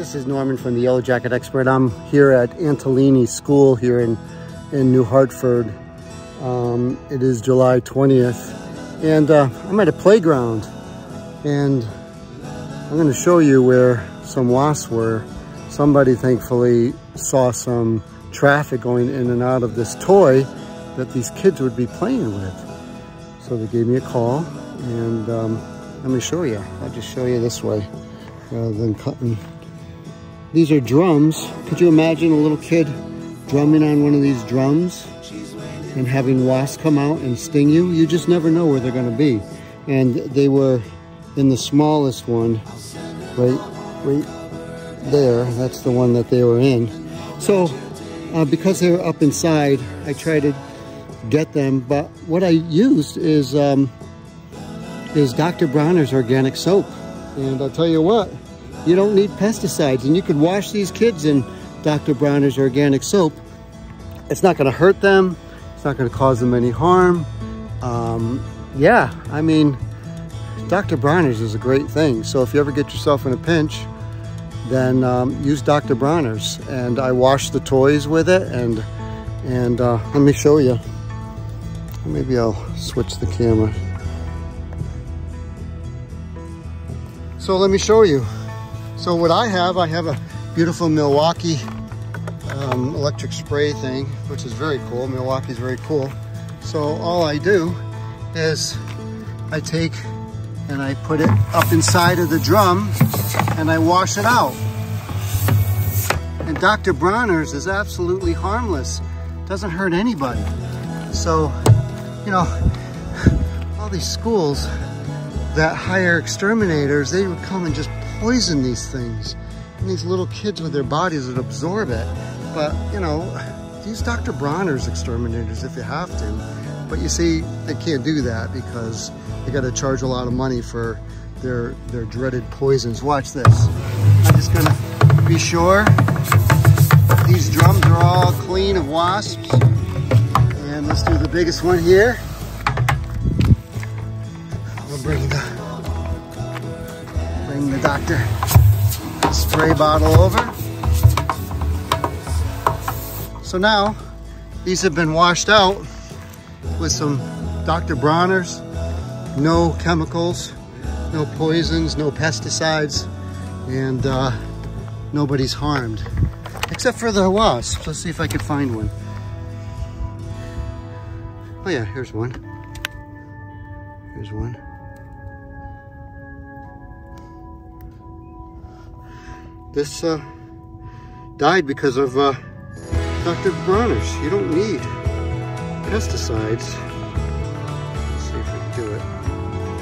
This is Norman from the Yellow Jacket Expert. I'm here at Antolini School here in, in New Hartford. Um, it is July 20th and uh, I'm at a playground and I'm going to show you where some wasps were. Somebody thankfully saw some traffic going in and out of this toy that these kids would be playing with. So they gave me a call and um, let me show you. I'll just show you this way rather than cutting these are drums. Could you imagine a little kid drumming on one of these drums and having wasps come out and sting you? You just never know where they're going to be. And they were in the smallest one, right, right there. That's the one that they were in. So uh, because they were up inside, I tried to get them. But what I used is um, is Dr. Bronner's organic soap. And I'll tell you what, you don't need pesticides. And you could wash these kids in Dr. Bronner's organic soap. It's not gonna hurt them. It's not gonna cause them any harm. Um, yeah, I mean, Dr. Bronner's is a great thing. So if you ever get yourself in a pinch, then um, use Dr. Bronner's. And I wash the toys with it and and uh, let me show you. Maybe I'll switch the camera. So let me show you. So what I have, I have a beautiful Milwaukee um, electric spray thing, which is very cool. Milwaukee's very cool. So all I do is I take and I put it up inside of the drum and I wash it out. And Dr. Bronner's is absolutely harmless. Doesn't hurt anybody. So, you know, all these schools that hire exterminators, they would come and just poison these things. And these little kids with their bodies would absorb it. But, you know, use Dr. Bronner's exterminators if you have to. But you see, they can't do that because they got to charge a lot of money for their, their dreaded poisons. Watch this. I'm just going to be sure these drums are all clean of wasps. And let's do the biggest one here. We'll bring bring the doctor spray bottle over. So now these have been washed out with some Dr. Bronner's, no chemicals, no poisons, no pesticides, and uh, nobody's harmed. Except for the wasps. Let's see if I can find one. Oh yeah, here's one. Here's one. This uh, died because of uh, Dr. Bronner's. You don't need pesticides. Let's see if we can do it.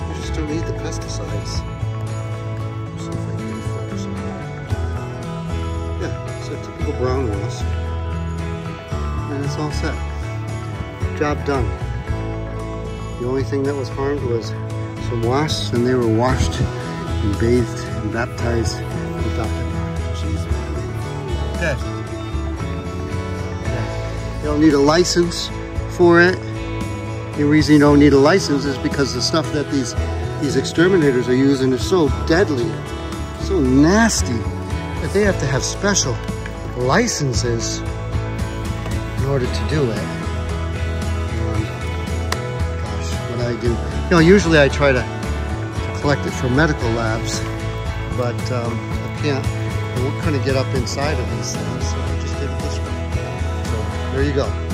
You just don't need the pesticides. That. Yeah, it's a typical brown wasp. And it's all set. Job done. The only thing that was harmed was some wasps and they were washed and bathed and baptized with Dr. You don't need a license for it. The reason you don't need a license is because the stuff that these these exterminators are using is so deadly, so nasty, that they have to have special licenses in order to do it. Um, gosh, what I do. You know, usually I try to, collect it from medical labs, but um, I can't and we kind of get up inside of these things, so I just did it this way. So there you go.